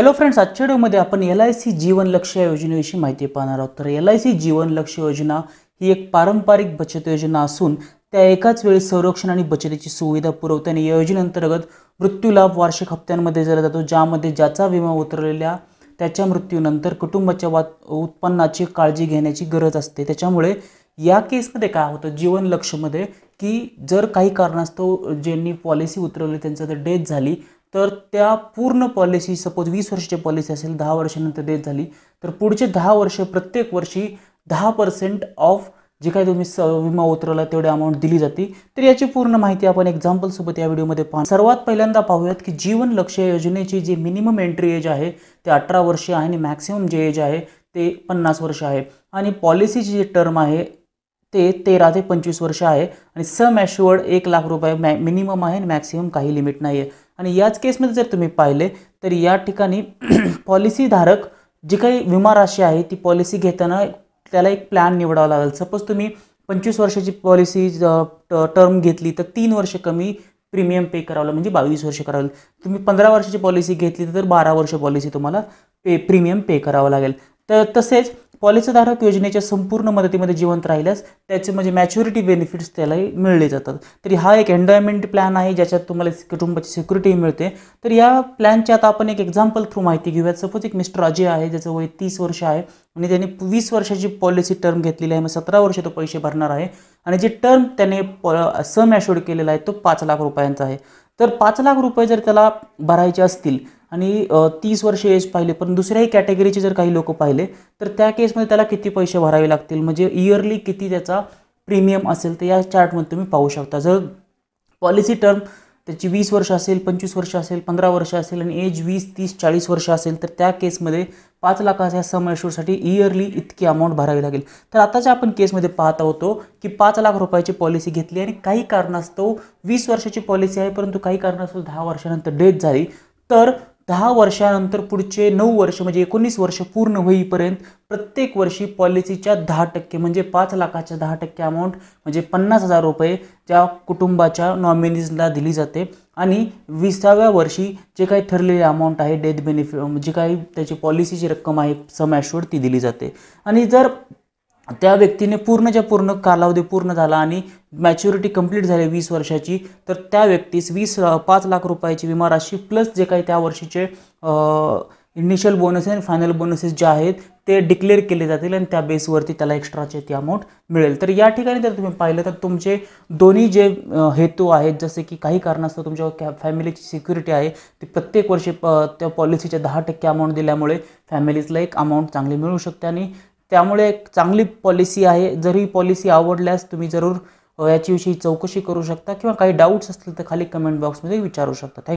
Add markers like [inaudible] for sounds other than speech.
Hello friends आजच्या व्हिडिओमध्ये आपण एल आय सी जीवन लक्ष या योजनेविषयी माहिती पाहणार आहोत. तर एल आय सी जीवन लक्ष योजना ही एक पारंपरिक बचत योजना असून त्या एकाच वेळी संरक्षण आणि बचतीची सुविधा पुरवते आणि या योजनेअंतर्गत मृत्यू लाभ वार्षिक हप्त्यांमध्ये दिला जातो ज्यामध्ये ज्याचा विमा उतरलेल्या त्याच्या मृत्यूनंतर कुटुंबाच्या वा उत्पन्नाची काळजी घेण्याची गरज असते. त्याच्यामुळे या केसमध्ये काय होतं जीवन लक्षमध्ये की जर काही कारणास्तव ज्यांनी पॉलिसी उतरवली त्यांचं जर डेथ झाली तर त्या पूर्ण पॉलिसी सपोज वीस वर्षाची पॉलिसी असेल दहा वर्षानंतर डेथ झाली तर पुढचे दहा वर्ष प्रत्येक वर्षी दहा पर्सेंट ऑफ जे काही तुम्ही स विमा उतरवला तेवढी अमाऊंट दिली जाते. तर याची पूर्ण माहिती आपण एक्झाम्पलसोबत या व्हिडिओमध्ये पाहू सर्वात पहिल्यांदा पाहूयात की जीवन लक्ष योजनेची जी मिनिमम एंट्री एज आहे ते अठरा वर्ष आहे आणि मॅक्सिमम जे एज आहे ते पन्नास वर्ष आहे. आणि पॉलिसीची जी टर्म आहे ते तेरा ते पंचवीस वर्ष आहे. आणि सम ॲश्युअर्ड एक लाख रुपये मॅ मिनिमम आहे आणि मॅक्सिमम काही लिमिट नाही आहे आणि याच केसमध्ये जर तुम्ही पाहिले तर या ठिकाणी [clears throat] पॉलिसीधारक जी काही विमा राशी आहे ती पॉलिसी घेताना त्याला एक प्लॅन निवडावा लागेल. सपोज तुम्ही पंचवीस वर्षाची पॉलिसी टर्म घेतली तर तीन वर्ष कमी प्रीमियम पे करावं म्हणजे बावीस वर्ष करावं. तुम्ही पंधरा वर्षाची पॉलिसी घेतली तर बारा वर्ष पॉलिसी तुम्हाला पे प्रीमियम पे करावं लागेल. तर तसेच पॉलिसीधारक योजनेच्या संपूर्ण मदतीमध्ये जिवंत राहिल्यास त्याचे म्हणजे मॅच्युरिटी बेनिफिट्स त्यालाही मिळले जातात. तरी हा एक एन्डॉयमेंट प्लॅन आहे ज्याच्यात तुम्हाला कुटुंबाची सिक्युरिटी मिळते. तर या प्लॅनची आता आपण एक एक्झाम्पल थ्रू माहिती घेऊयात. सपोज एक मिस्टर अजय आहे ज्याचं वय तीस वर्ष आहे आणि त्याने वीस वर्षाची पॉलिसी टर्म घेतलेली आहे. मग सतरा वर्ष तो पैसे भरणार आहे. आणि जे टर्म त्याने सम ॲश्योर्ड केलेला आहे तो पाच लाख रुपयांचा आहे. तर पाच लाख रुपये जर त्याला भरायचे असतील आणि तीस वर्ष एज पाहिले पण दुसऱ्याही कॅटेगरीचे जर काही लोक पाहिले तर त्या केसमध्ये त्याला किती पैसे भरावे लागतील? म्हणजे इयरली किती त्याचा प्रीमियम असेल? तर या चार्टमध्ये तुम्ही पाहू शकता. जर पॉलिसी टर्म त्याची वीस वर्ष असेल पंचवीस वर्ष असेल पंधरा वर्ष असेल आणि एज वीस तीस चाळीस वर्ष असेल तर त्या केसमध्ये पाच लाखाच्या सम इयरली इतकी अमाऊंट भरावी लागेल. तर आताच्या आपण केसमध्ये पाहत होतो की पाच लाख रुपयाची पॉलिसी घेतली आणि काही कारणास्तव वीस वर्षाची पॉलिसी आहे परंतु काही कारणास्तव दहा वर्षानंतर डेथ झाली तर दहा वर्षानंतर पुढचे नऊ वर्ष म्हणजे एकोणीस वर्ष पूर्ण होईपर्यंत प्रत्येक वर्षी पॉलिसीच्या दहा टक्के म्हणजे पाच लाखाच्या दहा टक्के अमाऊंट म्हणजे पन्नास हजार रुपये त्या कुटुंबाच्या नॉमिनीजला दिली जाते. आणि विसाव्या वर्षी जे काही ठरलेले अमाऊंट आहे डेथ बेनिफिट जे काही त्याची पॉलिसीची रक्कम आहे सम ती दिली जाते. आणि जर त्या व्यक्तीने पूर्णच्या पूर्ण कालावधी पूर्ण झाला आणि मॅच्युरिटी कंप्लीट झाली वीस वर्षाची तर त्या व्यक्तीस वीस पाच लाख रुपयाची विमा राशी प्लस जे काही त्या वर्षीचे इनिशियल बोनस आणि फायनल बोनसेस जे आहेत ते डिक्लेअर केले जातील आणि त्या बेसवरती त्याला एक्स्ट्राचे ती अमाऊंट मिळेल. तर या ठिकाणी जर तुम्ही पाहिलं तर तुमचे दोन्ही जे हेतू आहेत जसे की काही कारणास्तव तुमच्या कॅ फॅमिलीची सिक्युरिटी आहे ती प्रत्येक वर्षी प त्या पॉलिसीच्या दहा टक्के अमाऊंट दिल्यामुळे फॅमिलीजला एक अमाऊंट चांगली मिळू शकते आणि त्यामुळे एक चांगली पॉलिसी आहे. जर ही पॉलिसी आवडल्यास तुम्ही जरूर याच्याविषयी चौकशी करू शकता किंवा काही डाऊट्स असतील तर खाली कमेंट बॉक्समध्ये विचारू शकता. थँक्यू